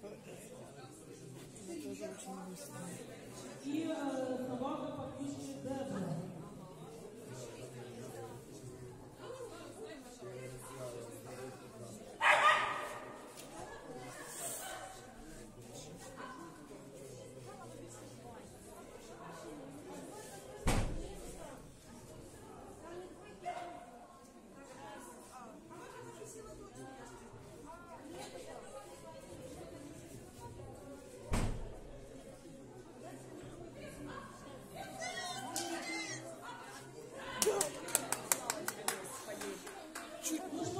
Thank you. Merci.